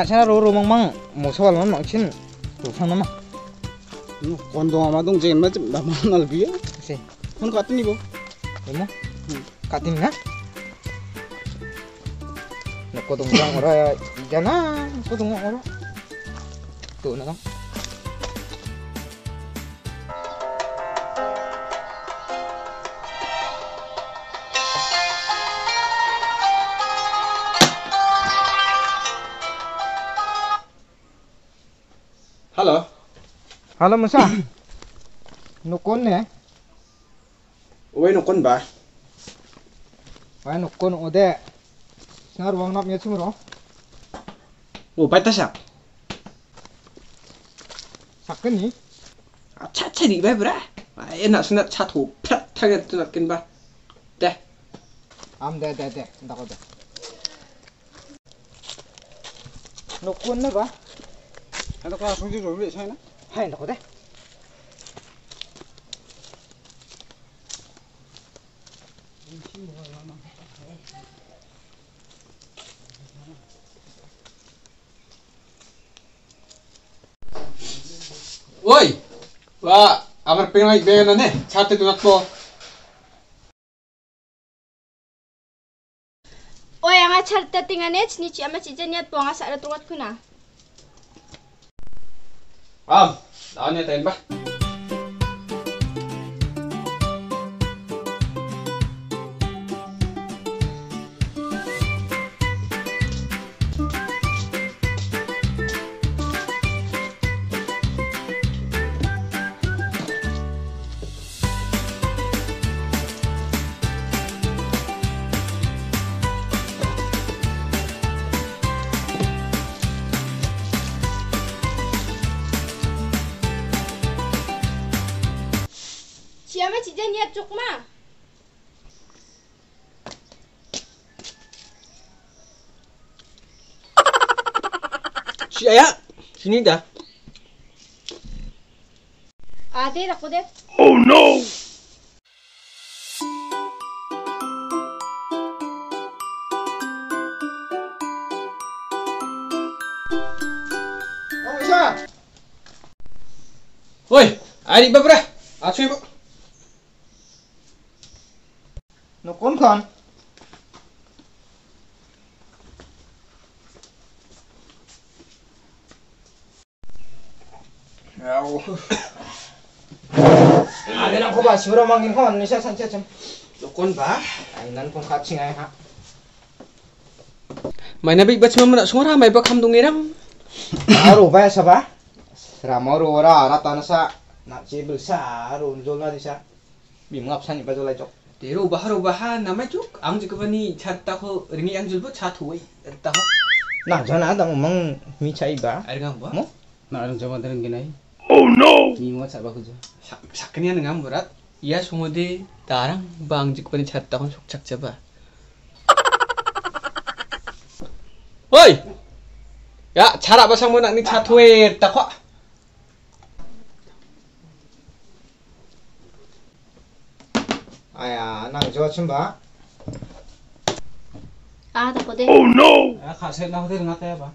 Acara ruru mang mau musuh alam mang cin, tuh sana mah. Nuh, kondo macam dah mana sih ya? Si, pun katin ibu, ibu, katin nggak? Nuh, kau orang ya, jana, kau tunggu orang, tuh nana. Alam mo sa? nukon eh. Uwe nukon ba? Ay nukon ode. Sinar wang nap niya sumuro. Oh, bay ta sak. Sakkan ni? Acha cha ni ba bra. Ay na sinar cha thu prat thang tu nakin ba. De. Am de de de. Ndako de. Nukon na ba? Ano ka kung di robi sa na? 早いんだこれねおいわあ、আমার প্রেমাইক বেগে না নে ছাড়তে তো রাখবো ওই আমার ছাড়তে তিঙ্গা নেছ নিচে আমার চিজে নিয়াত পঙ্গা সারা তোমার খুনা Ah, ako na tayo ba? Neden yapacak m a Şuraya. ş i m i d Ate de kudet. Oh no! Hoy, ari babra, a c h y nó cuốn con kan. Au. Ayan ako ba? Sura mangin kon, Ano siya? Saan siya? Lukon ba? Ay, nan kong katsing ay ha. May nabig ba't mo muna? Sura, may bakam dungirang. Aro ba ya sabah? Ramo ro ora arata na sa na cebel sa aro nzol na di sa. Bimngap sa ni ba dolay तेरो बहर बहा नमे चुक आंग जुक बनी छत तक हो रिंगी आंग जुल बो छत हुई तक हो ना जना दम मंग मी चाई बा अरे गाम बा ना अरे जमा दरंग गिनाई ओह नो मी मो चाबा कुछ सकनिया नगाम बरात या सुमोदे तारंग बांग जुक बनी छत तक हो सुक चक चबा ओय 야, 잘 아바상문 아니 차토에 딱화 아야 nang jo chimba ah ta pode oh no ah kha se na hotel ngate ba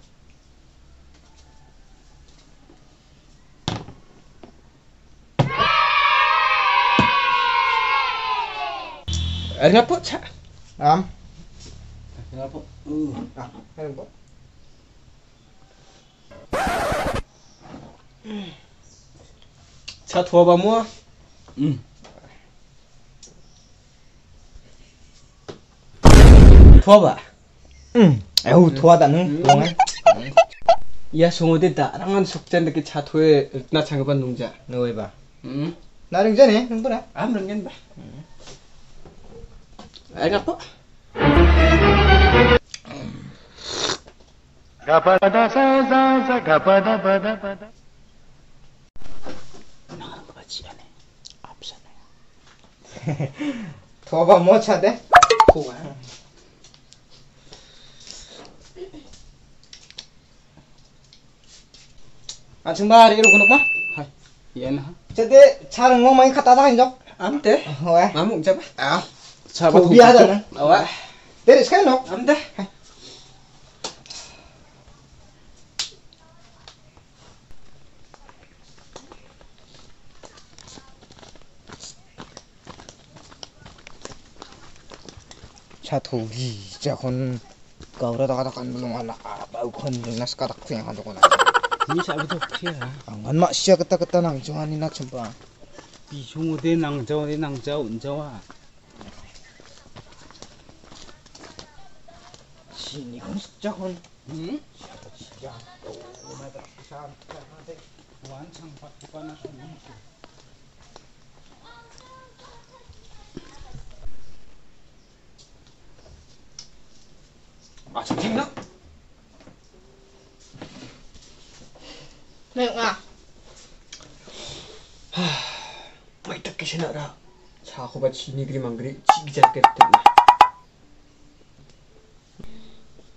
Ada apa, Cak? Am. Ada apa? Uh. Ah, ada apa? 차 도와봐 뭐? 응. 도와봐. 응. 아유 도와다는 동안. 이야 송어대 나랑한 속잔데게 차토에 나 장급한 농자. 너 해봐. 응. 나랑 자네농부해안무런건 아, 응. 알겠어? 가바다 사사사 가바다 바다 바다. 나가는 거가 지랄해. 앞서 도와봐 뭐 차대? 고가. Asumbar iru kunuk mah? Hai. Iya nah. Jadi cara ngomongin kata tangan jok. Amte. Wah. Mamuk siapa? Ah. Siapa? Fobia aja nah. Wah. Dari sekarang nok. Amte. Hai. 차토기 자 건, 가을에다가 다 간물렁 하나, 아빠, 건, 나스카닥, 그냥 한다고 나. 미사부터 피해라 안마 시야 그따 그따 낭자하니 나천봐 비중우대 낭자오대 낭자 운자와 신이군 숙자군 응? 시야다 시야 오마다 시사한테 완창 바꾸가 나서 뭉쳐 아, 저기 있나? 没有啊。baik ke sana dah. Sahu bat sini gri mangri cik jaket tu.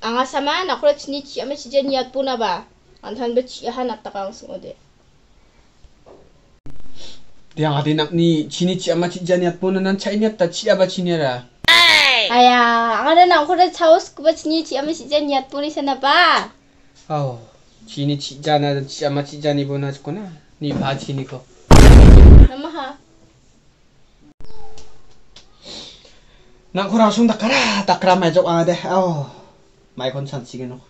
Anga sama nak kulit sini cik amat sejak niat pun apa. Antan bat cik aha nak takang semua deh. Yang ada nak ni sini cik amat sejak niat pun nan cai niat tak cik apa sini lah. Ayah, anga ada nak kulit saus kubat sini cik amat sejak niat pun di sana ba. Oh. 지니 치자나 아마 치자니 보나구나 니 바지니 거 엄마 난 그랑 숨다 가라 딱 그라 말좀 안돼 아우 말 건찬 지게 놓고